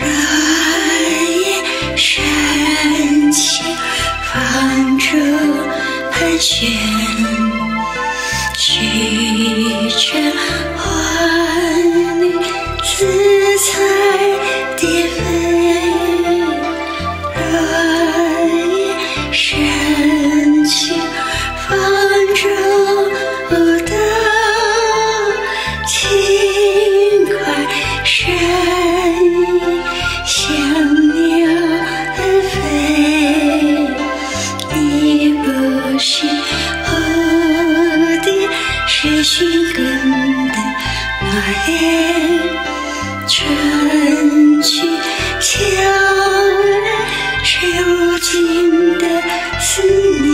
落叶深情放逐盘旋，是寻根的花叶，春去秋来，是无尽的思念。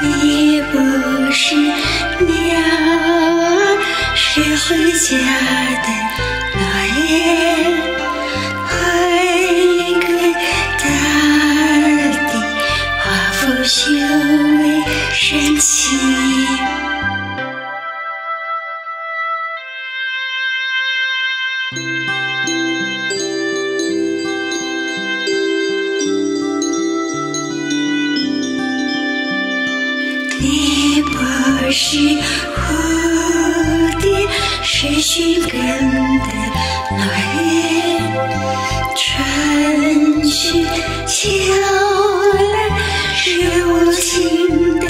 你不是鸟儿，是回家的诺言，回归大地，化腐朽为神奇。你不是蝴蝶，是寻根的诺言。春去秋来，是无尽的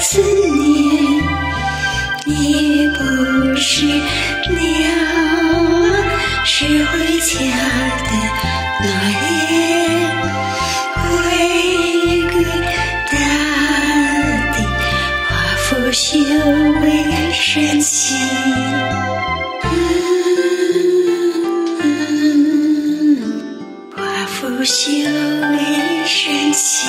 思念。你不是鸟，是回家的落叶，回归大地化腐朽为神奇，化腐朽为神奇。